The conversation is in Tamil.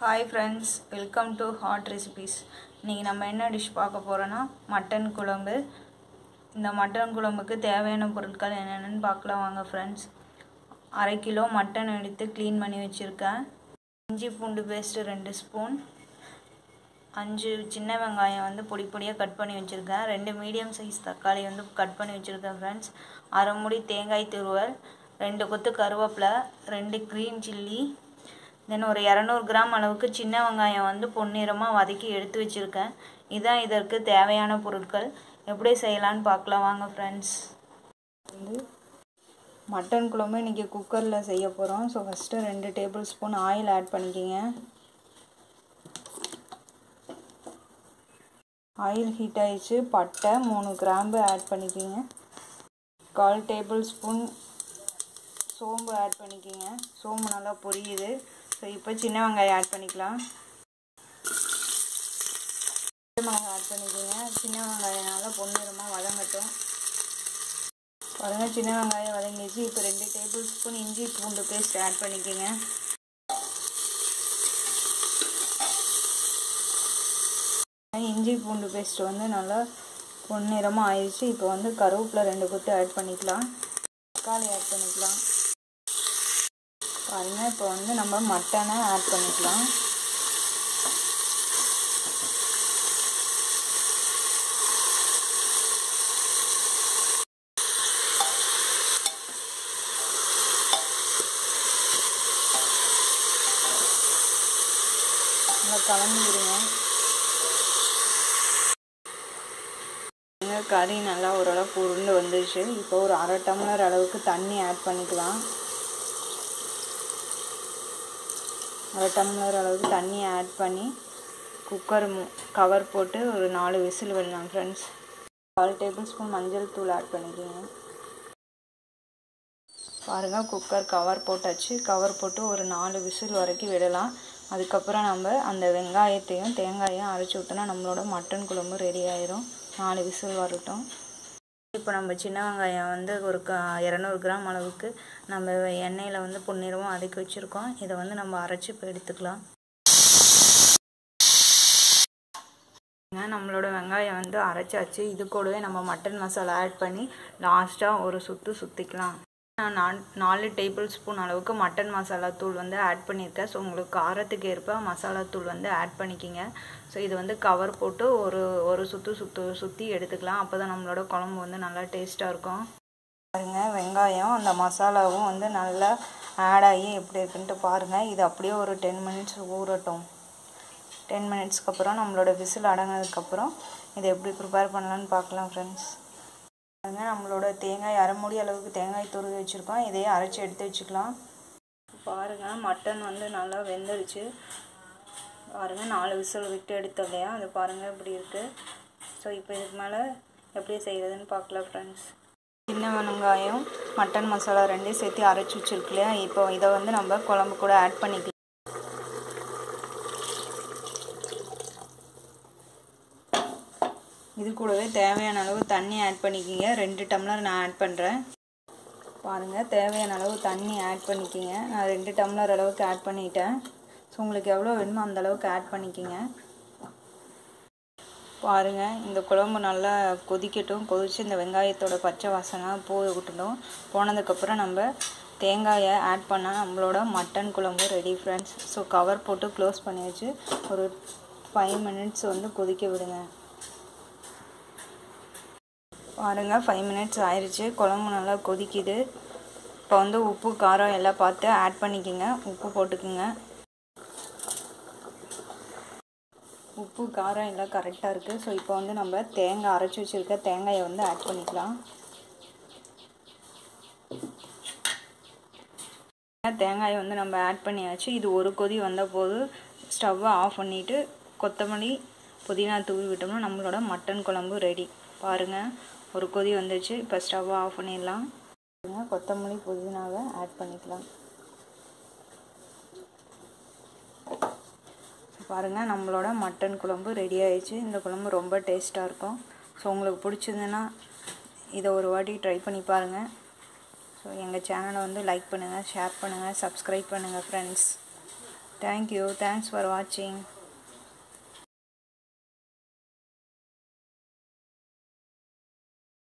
Hi friends welcome to hot recipes இன்றைக்கி நம்ம என்ன டிஷ் பார்க்க போகிறோன்னா மட்டன் குழம்பு. இந்த மட்டன் குழம்புக்கு தேவையான பொருட்கள் என்னென்னு பார்க்கலாம் வாங்க ஃப்ரெண்ட்ஸ் அரை கிலோ மட்டன் எடுத்து க்ளீன் பண்ணி வச்சுருக்கேன். இஞ்சி பூண்டு பேஸ்ட்டு ரெண்டு ஸ்பூன் அஞ்சு சின்ன வெங்காயம் வந்து பொடி பொடியாக கட் பண்ணி வச்சுருக்கேன். ரெண்டு மீடியம் சைஸ் தக்காளி வந்து கட் பண்ணி வச்சுருக்கேன் ஃப்ரெண்ட்ஸ் அரை மூடி தேங்காய் துருவல் ரெண்டு கொத்து கருவேப்பிலை ரெண்டு க்ரீன் சில்லி தென் ஒரு இரநூறு கிராம் அளவுக்கு சின்ன வெங்காயம் வந்து பொன்னிறமாக வதக்கி எடுத்து வச்சுருக்கேன். இதுதான் இதற்கு தேவையான பொருட்கள். எப்படி செய்யலான்னு பார்க்கலாம். வாங்க ஃப்ரெண்ட்ஸ் வந்து மட்டன் குழம்பு இன்றைக்கி குக்கரில் செய்ய போகிறோம் ஸோ ஃபஸ்ட்டு ரெண்டு டேபிள் ஸ்பூன் ஆயில் ஆட் பண்ணிக்கிங்க. ஆயில் ஹீட் ஆயிடுச்சு. பட்டை மூணு கிராம்பு ஆட் பண்ணிக்கிங்க. கால் டேபிள் ஸ்பூன் சோம்பு ஆட் பண்ணிக்கிங்க. சோம்பு நல்லா பொரியுது. ஸோ இப்போ சின்ன வெங்காயம் ஆட் பண்ணிக்கலாம். மிளகாய் ஆட் பண்ணிக்கோங்க. சின்ன வெங்காயம் நல்லா பொன்னிறமாக வதங்கட்டும். பாருங்கள் சின்ன வெங்காயம் வதங்கிச்சு இப்போ ரெண்டு டேபிள் ஸ்பூன் இஞ்சி பூண்டு பேஸ்ட் ஆட் பண்ணிக்கோங்க. இஞ்சி பூண்டு பேஸ்ட் வந்து நல்லா பொன்னிறமாக ஆயிடுச்சு. இப்போ வந்து கருவேப்பிலை ரெண்டு கொத்து ஆட் பண்ணிக்கலாம். தக்காளி ஆட் பண்ணிக்கலாம். பாருங்கள் இப்போ வந்து நம்ம மட்டனை ஆட் பண்ணிக்கலாம். நல்லா கலந்து விடுங்க கறி நல்லா ஓரளவுக்கு உருண்டு வந்துடுச்சு இப்போ ஒரு அரை டம்ளர் அளவுக்கு தண்ணி ஆட் பண்ணிக்கலாம். அரை டம்ளர் அளவுக்கு தண்ணி ஆட் பண்ணி குக்கர் கவர் போட்டு ஒரு நாலு விசில் விடலாம் ஃப்ரெண்ட்ஸ் கால் டேபிள் ஸ்பூன் மஞ்சள் தூள் ஆட் பண்ணிக்கோங்க. பாருங்கள் குக்கர் கவர் போட்டாச்சு. கவர் போட்டு ஒரு நாலு விசில் வரைக்கும் விடலாம். அதுக்கப்புறம் நம்ம அந்த வெங்காயத்தையும் தேங்காயும் அரைச்சி விட்டோன்னா நம்மளோட மட்டன் குழம்பு ரெடி ஆயிரும். நாலு விசில் வரட்டும். இப்போ நம்ம சின்ன வெங்காயம் வந்து ஒரு க இரநூறு கிராம் அளவுக்கு நம்ம எண்ணெயில் வந்து பொன்னிறமும் வதக்கி வச்சுருக்கோம். இதை வந்து நம்ம அரைச்சி இப்போ எடுத்துக்கலாம். நம்மளோட வெங்காயம் வந்து அரைச்சாச்சு. இது கூடவே நம்ம மட்டன் மசாலா ஆட் பண்ணி லாஸ்ட்டாக ஒரு சுற்று சுற்றிக்கலாம் நான் நாலு டேபிள் ஸ்பூன் அளவுக்கு மட்டன் மசாலா தூள் வந்து ஆட் பண்ணியிருக்கேன். ஸோ உங்களுக்கு காரத்துக்கு ஏற்ப மசாலா தூள் வந்து ஆட் பண்ணிக்கிங்க. ஸோ இது வந்து கவர் போட்டு ஒரு ஒரு சுற்று சுற்று சுற்றி எடுத்துக்கலாம். அப்போ தான் நம்மளோட குழம்பு வந்து நல்லா டேஸ்ட்டாக இருக்கும். பாருங்கள் வெங்காயம் அந்த மசாலாவும் வந்து நல்லா ஆட் ஆகி எப்படி இருக்குன்ட்டு பாருங்கள் இது அப்படியே ஒரு டென் மினிட்ஸ் ஊறட்டும். டென் மினிட்ஸ்க்கு அப்புறம் நம்மளோட விசில் அடங்கினதுக்கப்புறம் இதை எப்படி ப்ரிப்பேர் பண்ணலான்னு பார்க்கலாம் ஃப்ரெண்ட்ஸ் பாருங்கள் நம்மளோட தேங்காய் அரை மூடி அளவுக்கு தேங்காய் துருவி வச்சுருக்கோம். இதையே அரைச்சி எடுத்து வச்சுக்கலாம். பாருங்கள் மட்டன் வந்து நல்லா வெந்துடுச்சு. பாருங்கள் நாலு விசில் விட்டு எடுத்தோம் இல்லையா? அது பாருங்கள் இப்படி இருக்குது ஸோ இப்போ இதுக்கு மேலே எப்படி செய்கிறதுன்னு பார்க்கலாம் ஃப்ரெண்ட்ஸ் சின்ன வெங்காயம் மட்டன் மசாலா ரெண்டையும் சேர்த்து அரைச்சி வச்சுருக்கு இல்லையா? இப்போ இதை வந்து நம்ம குழம்பு கூட ஆட் பண்ணிக்கலாம். இது கூடவே தேவையான அளவு தண்ணி ஆட் பண்ணிக்கிங்க. ரெண்டு டம்ளர் நான் ஆட் பண்ணுறேன் பாருங்கள் தேவையான அளவு தண்ணி ஆட் பண்ணிக்கிங்க. நான் ரெண்டு டம்ளர் அளவுக்கு ஆட் பண்ணிட்டேன். ஸோ உங்களுக்கு எவ்வளோ வேணுமோ அந்த அளவுக்கு ஆட் பண்ணிக்கிங்க. பாருங்கள் இந்த குழம்பு நல்லா கொதிக்கட்டும். கொதித்து இந்த வெங்காயத்தோட பச்சை வாசனை போகட்டும் போனதுக்கப்புறம் நம்ம தேங்காயை ஆட் பண்ணால் நம்மளோட மட்டன் குழம்பு ரெடி ஃப்ரெண்ட்ஸ் ஸோ கவர் போட்டு க்ளோஸ் பண்ணி வச்சு ஒரு ஃபைவ் மினிட்ஸ் வந்து கொதிக்க விடுங்க. பாருங்கள் ஃபைவ் மினிட்ஸ் ஆயிடுச்சு குழம்பு நல்லா கொதிக்குது. இப்போ வந்து உப்பு காரம் எல்லாம் பார்த்து ஆட் பண்ணிக்கோங்க. உப்பு போட்டுக்குங்க. உப்பு காரம் எல்லாம் கரெக்டாக இருக்குது ஸோ இப்போ வந்து நம்ம தேங்காய் அரைச்சி வச்சுருக்க தேங்காயை வந்து ஆட் பண்ணிக்கலாம். தேங்காயை வந்து நம்ம ஆட் பண்ணியாச்சு. இது ஒரு கொதி வந்த போது ஸ்டவ்வை ஆஃப் பண்ணிவிட்டு கொத்தமல்லி புதினா தூவி விட்டோம்னா நம்மளோட மட்டன் குழம்பு ரெடி பாருங்கள் ஒரு கொதி வந்துச்சு. இப்போ ஸ்டவ்வை ஆஃப் பண்ணிடலாம். கொத்தமல்லி புதினாவை ஆட் பண்ணிக்கலாம். பாருங்கள் நம்மளோட மட்டன் குழம்பு ரெடி ஆயிடுச்சு. இந்த குழம்பு ரொம்ப டேஸ்ட்டாக இருக்கும். ஸோ உங்களுக்கு பிடிச்சதுன்னா இதை ஒரு வாட்டி ட்ரை பண்ணி பாருங்கள் ஸோ எங்கள் சேனலை வந்து லைக் பண்ணுங்கள் ஷேர் பண்ணுங்கள் சப்ஸ்கிரைப் பண்ணுங்கள் ஃப்ரெண்ட்ஸ் தேங்க்யூ தேங்க்ஸ் ஃபார் வாட்சிங்